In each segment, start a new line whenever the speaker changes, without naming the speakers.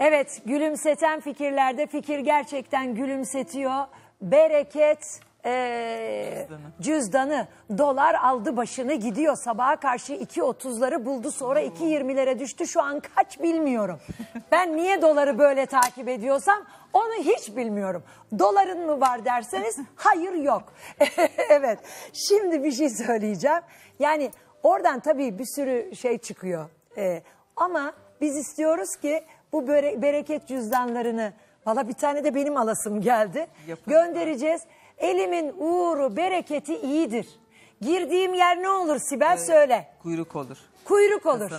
Evet, gülümseten fikirlerde fikir gerçekten gülümsetiyor. Bereket eee, cüzdanı. dolar aldı başını gidiyor. Sabaha karşı 2.30'ları buldu sonra 2.20'lere düştü. Şu an kaç bilmiyorum. Ben niye doları böyle takip ediyorsam onu hiç bilmiyorum. Doların mı var derseniz hayır yok. evet, şimdi bir şey söyleyeceğim. Yani oradan tabii bir sürü şey çıkıyor. Eee, ama biz istiyoruz ki bu böre- bereket cüzdanlarını valla bir tane de benim alasım geldi.
Yapın.
Göndereceğiz. Elimin uğuru, bereketi iyidir. Girdiğim yer ne olur Sibel söyle.
Kuyruk olur.
Kuyruk olur.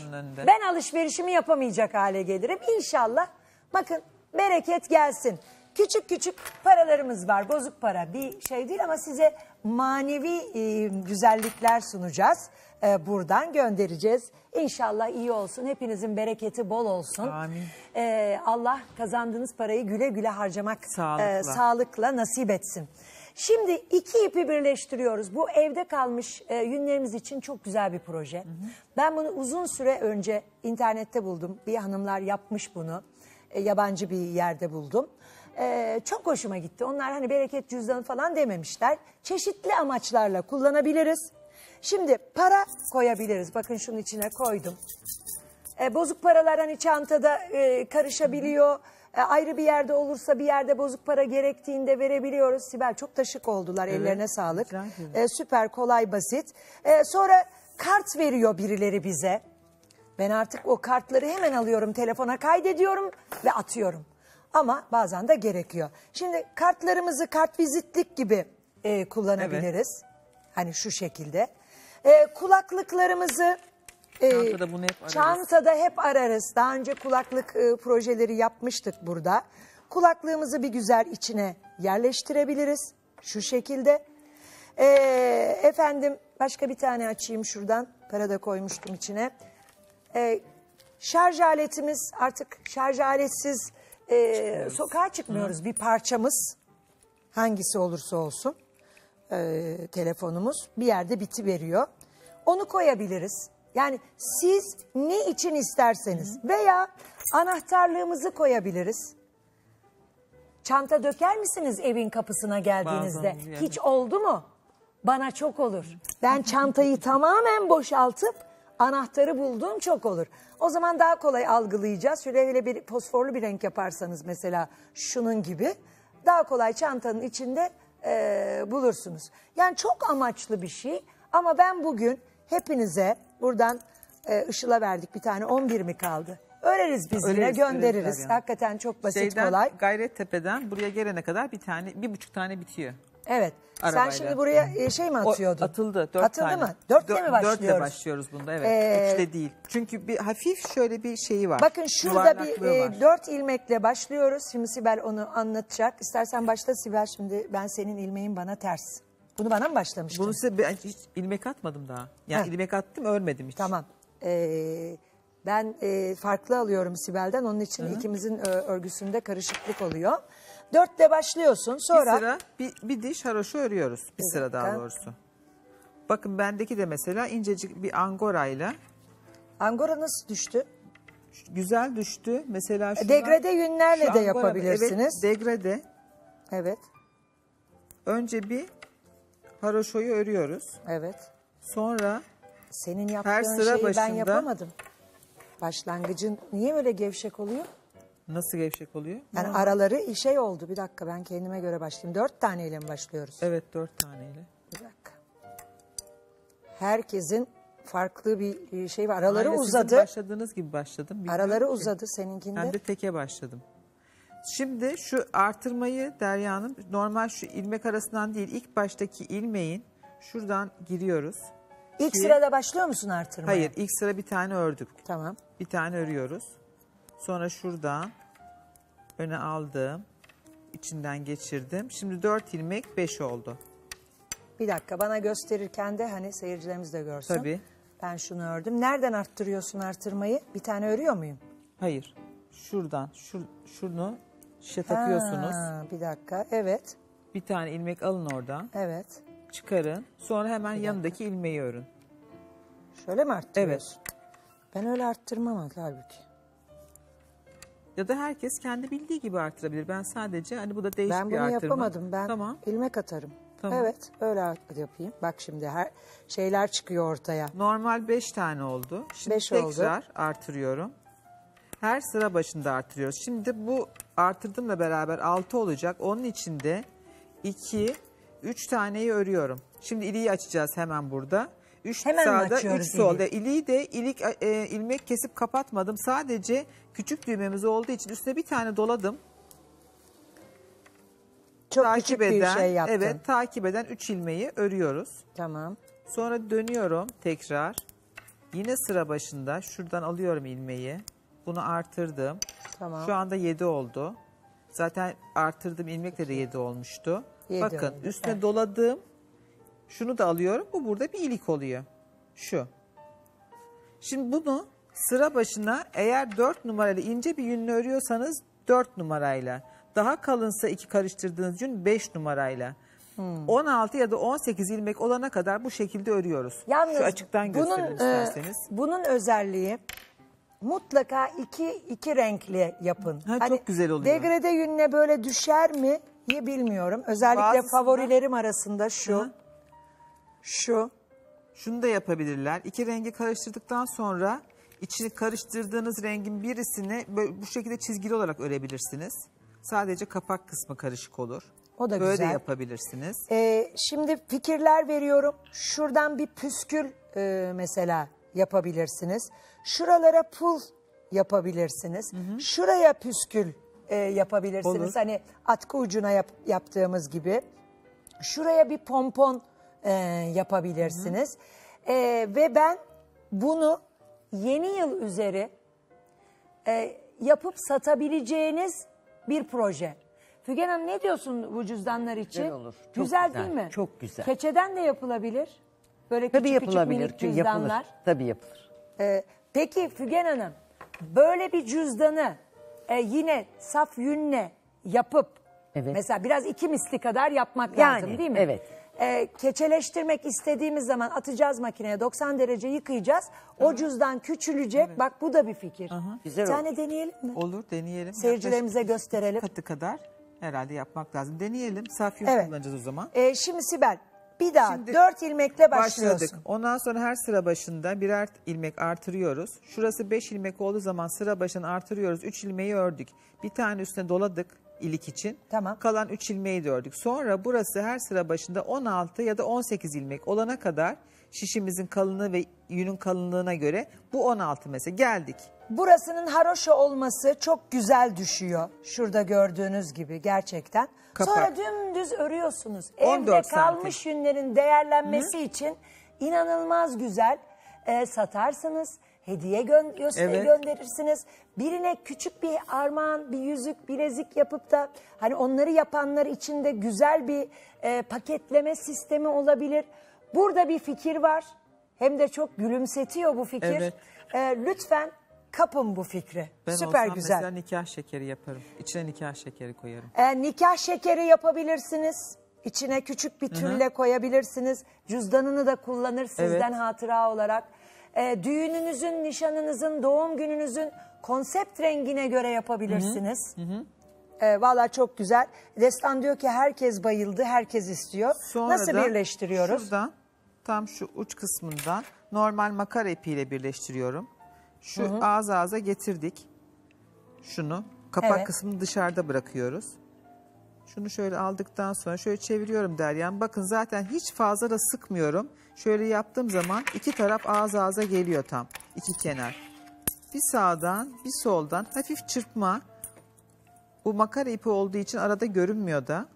Ben alışverişimi yapamayacak hale gelirim. İnşallah bakın bereket gelsin. Küçük küçük paralarımız var. Bozuk para bir şey değil ama size manevi e, güzellikler sunacağız. E, buradan göndereceğiz. İnşallah iyi olsun. Hepinizin bereketi bol olsun.
Amin.
E, Allah kazandığınız parayı güle güle harcamak
Sağlıkla.
e, sağlıkla nasip etsin. Şimdi iki ipi birleştiriyoruz. Bu evde kalmış e, yünlerimiz için çok güzel bir proje. Ben bunu uzun süre önce internette buldum. Bir hanımlar yapmış bunu. E, yabancı bir yerde buldum. E, çok hoşuma gitti. Onlar hani bereket cüzdanı falan dememişler. Çeşitli amaçlarla kullanabiliriz. Şimdi para koyabiliriz. Bakın şunun içine koydum. E, bozuk paralar hani çantada e, karışabiliyor. E, ayrı bir yerde olursa bir yerde bozuk para gerektiğinde verebiliyoruz. Sibel çok da şık oldular ellerine sağlık. E, süper kolay basit. E, sonra kart veriyor birileri bize. Ben artık o kartları hemen alıyorum telefona kaydediyorum ve atıyorum. Ama bazen de gerekiyor. Şimdi kartlarımızı kartvizitlik gibi e, kullanabiliriz. Hani şu şekilde. E, kulaklıklarımızı e,
Çantada bunu hep ararız.
Çantada hep ararız. Daha önce kulaklık e, projeleri yapmıştık burada. Kulaklığımızı bir güzel içine yerleştirebiliriz. Şu şekilde. E, efendim başka bir tane açayım şuradan. Para da koymuştum içine. E, şarj aletimiz artık şarj aletsiz e, sokağa çıkmıyoruz. Bir parçamız hangisi olursa olsun e, telefonumuz bir yerde biti veriyor. Onu koyabiliriz. Yani siz ne için isterseniz veya anahtarlığımızı koyabiliriz. Çanta döker misiniz evin kapısına geldiğinizde?
Bazen yani.
Hiç oldu mu? Bana çok olur. Ben çantayı tamamen boşaltıp anahtarı bulduğum çok olur. O zaman daha kolay algılayacağız. Şöyle öyle bir fosforlu bir renk yaparsanız mesela şunun gibi daha kolay çantanın içinde eee, bulursunuz. Yani çok amaçlı bir şey ama ben bugün hepinize buradan eee Işıl'a verdik bir tane 11 mi kaldı? Öreriz biz yine
Öreriz,
göndeririz.
öreriz.
Hakikaten çok basit
Şeyden,
kolay.
Gayrettepe'den buraya gelene kadar bir tane, bir buçuk tane bitiyor.
Evet. Sen
Arabayla.
şimdi buraya e, şey mi
O
atıyordun?
atıldı. Dört
Atıldı
tane.
mı? Dörtle
Dör-
mi başlıyoruz?
Dörtle başlıyoruz bunda evet.
Ee,
Üçte değil. Çünkü bir hafif şöyle bir şeyi var.
Bakın şurada bir e, dört ilmekle başlıyoruz. Şimdi Sibel onu anlatacak. İstersen başla Sibel şimdi ben senin ilmeğin bana ters. Bunu bana mı başlamıştın?
Bunu size ben hiç ilmek atmadım daha. Yani
Heh.
ilmek attım örmedim hiç.
Tamam. Ee, ben e, farklı alıyorum Sibel'den. Onun için ikimizin e, örgüsünde karışıklık oluyor. Dörtle başlıyorsun. Sonra
Bir sıra bir, bir diş haroşa örüyoruz. Bir, sıra daha doğrusu. Bakın bendeki de mesela incecik bir angorayla
Angora nasıl düştü?
güzel düştü. Mesela şuna-
Degrade yünlerle
şu
de
angora-
yapabilirsiniz.
Evet, degrade.
Evet.
Önce bir haroşoyu örüyoruz.
Evet.
Sonra
Senin yaptığın
sıra
şeyi ben
başında-
yapamadım. Başlangıcın niye böyle gevşek oluyor?
Nasıl gevşek oluyor?
Yani araları şey oldu. Bir dakika ben kendime göre başlayayım. Dört taneyle mi başlıyoruz?
Evet dört taneyle.
Bir dakika. Herkesin farklı bir şey var. Araları
Aynı sizin
uzadı.
başladığınız gibi başladım. Bilmiyorum
Araları
ki.
uzadı seninkinde.
Ben de teke başladım. Şimdi şu artırmayı Derya Hanım normal şu ilmek arasından değil ilk baştaki ilmeğin şuradan giriyoruz.
İlk
ki-
sırada başlıyor musun artırmaya?
Hayır ilk sıra bir tane ördük.
Tamam.
Bir tane örüyoruz. Sonra şuradan öne aldım. içinden geçirdim. Şimdi 4 ilmek 5 oldu.
Bir dakika bana gösterirken de hani seyircilerimiz de görsün.
Tabii.
Ben şunu ördüm. Nereden arttırıyorsun artırmayı? Bir tane örüyor muyum?
Hayır. Şuradan şu, şunu şişe takıyorsunuz.
Ha, bir dakika. Evet.
Bir tane ilmek alın oradan.
Evet.
Çıkarın. Sonra hemen yanındaki ilmeği örün.
Şöyle mi arttırıyorsun?
Evet.
Ben öyle arttırmam halbuki.
Ya da herkes kendi bildiği gibi artırabilir. Ben sadece hani bu da değişik
Ben
bir
bunu
artırma.
yapamadım. Ben
Tamam.
ilmek atarım.
Tamam.
Evet öyle yapayım. Bak şimdi her şeyler çıkıyor ortaya.
Normal 5 tane oldu. Şimdi
Beş oldu.
tekrar artırıyorum. Her sıra başında artırıyoruz. Şimdi bu artırdığımla beraber 6 olacak. Onun içinde 2, 3 taneyi örüyorum. Şimdi iliği açacağız hemen burada. 3
Hemen
sağda,
açıyoruz
3 solda.
iliği?
De ilik, e, ilmek kesip kapatmadım. Sadece küçük düğmemiz olduğu için üstüne bir tane doladım.
Çok
takip
küçük
eden,
bir şey yaptın.
evet takip eden 3 ilmeği örüyoruz.
Tamam.
Sonra dönüyorum tekrar. Yine sıra başında şuradan alıyorum ilmeği. Bunu artırdım.
Tamam.
Şu anda 7 oldu. Zaten artırdığım ilmekle de 7 olmuştu.
Yedi
Bakın
oldu,
üstüne
evet.
doladığım şunu da alıyorum. Bu burada bir ilik oluyor. Şu. Şimdi bunu sıra başına eğer 4 numaralı ince bir yünle örüyorsanız 4 numarayla. Daha kalınsa iki karıştırdığınız yün 5 numarayla.
Hmm.
16 ya da 18 ilmek olana kadar bu şekilde örüyoruz.
Yalnız
Şu açıktan
bunun,
gösterelim isterseniz.
e, bunun özelliği mutlaka iki iki renkli yapın. Hani
Ha, çok güzel oluyor.
Degrede yünle böyle düşer mi iyi bilmiyorum. Özellikle
Bazısında-
favorilerim arasında şu.
Hı.
Şu.
Şunu da yapabilirler. İki rengi karıştırdıktan sonra içini karıştırdığınız rengin birisini böyle bu şekilde çizgili olarak örebilirsiniz. Sadece kapak kısmı karışık olur.
O da
Böyle
güzel.
de yapabilirsiniz.
Ee, şimdi fikirler veriyorum. Şuradan bir püskül e, mesela yapabilirsiniz. Şuralara pul yapabilirsiniz. Şuraya püskül e, yapabilirsiniz.
Olur.
Hani atkı ucuna yap- yaptığımız gibi. Şuraya bir pompon e, yapabilirsiniz. E, ve ben bunu yeni yıl üzeri e, yapıp satabileceğiniz bir proje. Fügen Hanım ne diyorsun bu cüzdanlar için?
Güzel olur, çok
güzel,
güzel,
değil mi?
çok güzel.
Keçeden de yapılabilir. Böyle
Tabii
küçük
yapılabilir.
küçük minik
yapılır.
cüzdanlar.
Tabii yapılır.
Ee, peki Fügen Hanım böyle bir cüzdanı e, yine saf yünle yapıp
Evet.
mesela biraz iki misli kadar yapmak
Yani,
lazım değil mi?
evet.
Ee, keçeleştirmek istediğimiz zaman atacağız makineye 90 derece yıkayacağız. O cüzdan küçülecek. Bak bu da bir fikir.
Güzel
bir tane deneyelim mi?
Olur deneyelim.
Seyircilerimize
Yaklaşık
gösterelim.
katı kadar herhalde yapmak lazım. Deneyelim. Saf yün
Evet.
kullanacağız o zaman.
Ee, şimdi Sibel bir daha
Şimdi
dört ilmekle başlıyorsun.
Başladık. Ondan sonra her sıra başında birer ilmek artırıyoruz. Şurası 5 ilmek olduğu zaman sıra başına artırıyoruz. 3 ilmeği ördük. Bir tane üstüne doladık ilik için.
Tamam.
Kalan 3 ilmeği de ördük. Sonra burası her sıra başında 16 ya da 18 ilmek olana kadar şişimizin kalınlığı ve yünün kalınlığına göre bu 16 mesela geldik.
Burasının haroşa olması çok güzel düşüyor. Şurada gördüğünüz gibi gerçekten.
Kapak.
Sonra dümdüz örüyorsunuz.
14
Evde
santim.
kalmış yünlerin değerlenmesi için inanılmaz güzel e, satarsınız. Hediye gö-
Evet.
gönderirsiniz. Birine küçük bir armağan, bir yüzük, bilezik yapıp da hani onları yapanlar için de güzel bir e, paketleme sistemi olabilir. Burada bir fikir var. Hem de çok gülümsetiyor bu fikir.
Evet.
E, lütfen kapın bu fikri.
Ben
Süper
olsam
güzel.
mesela nikah şekeri yaparım. İçine nikah şekeri koyarım.
E, nikah şekeri yapabilirsiniz. İçine küçük bir tülle koyabilirsiniz. Cüzdanını da kullanır sizden
Evet.
hatıra olarak. E, düğününüzün, nişanınızın, doğum gününüzün konsept rengine göre yapabilirsiniz. E, Valla çok güzel. Destan diyor ki herkes bayıldı, herkes istiyor.
Sonra
Nasıl
da
birleştiriyoruz?
Şuradan tam şu uç kısmından normal makara ipiyle birleştiriyorum. Şu ağız ağza getirdik. Şunu kapak
Evet.
kısmını dışarıda bırakıyoruz. Şunu şöyle aldıktan sonra şöyle çeviriyorum Deryan. Bakın zaten hiç fazla da sıkmıyorum. Şöyle yaptığım zaman iki taraf ağız ağza geliyor tam. iki kenar. Bir sağdan bir soldan hafif çırpma. Bu makara ipi olduğu için arada görünmüyor da.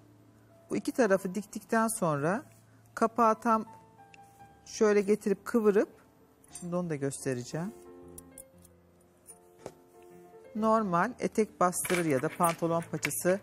Bu iki tarafı diktikten sonra kapağı tam şöyle getirip kıvırıp şimdi onu da göstereceğim. Normal etek bastırır ya da pantolon paçası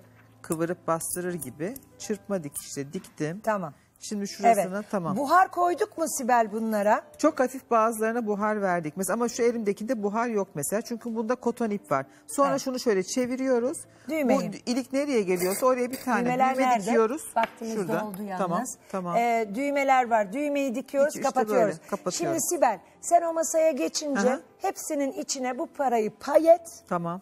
kıvırıp bastırır gibi çırpma dikişle diktim.
Tamam.
Şimdi şurasına
Evet.
tamam.
Buhar koyduk mu Sibel bunlara?
Çok hafif bazılarına buhar verdik. Mesela ama şu elimdekinde buhar yok mesela. Çünkü bunda koton ip var. Sonra
Evet.
şunu şöyle çeviriyoruz.
Düğmeyi.
Bu ilik nereye geliyorsa oraya bir tane
Düğmeler
düğme
nerede?
dikiyoruz. Şurada.
doldu yalnız.
Tamam, tamam.
Ee, düğmeler var. Düğmeyi dikiyoruz,
İki, işte
kapatıyoruz.
böyle, kapatıyorum.
Şimdi Sibel sen o masaya geçince
Aha.
hepsinin içine bu parayı payet.
tamam.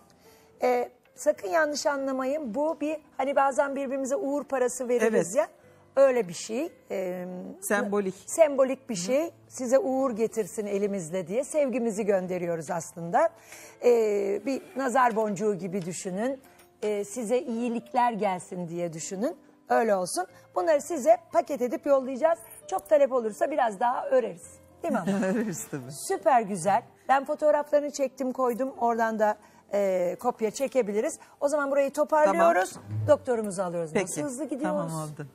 e, sakın yanlış anlamayın. Bu bir hani bazen birbirimize uğur parası veririz
Evet.
ya. Öyle bir şey. E,
Sembolik.
sembolik bir şey. Size uğur getirsin elimizle diye sevgimizi gönderiyoruz aslında. Ee, bir nazar boncuğu gibi düşünün. Ee, size iyilikler gelsin diye düşünün. Öyle olsun. Bunları size paket edip yollayacağız. Çok talep olursa biraz daha öreriz. Değil mi? ama?
Öreriz tabii.
Süper güzel. Ben fotoğraflarını çektim koydum. Oradan da e, kopya çekebiliriz. O zaman burayı toparlıyoruz. Doktorumuzu alıyoruz.
Peki.
Nasıl hızlı gidiyoruz?
Tamam oldu.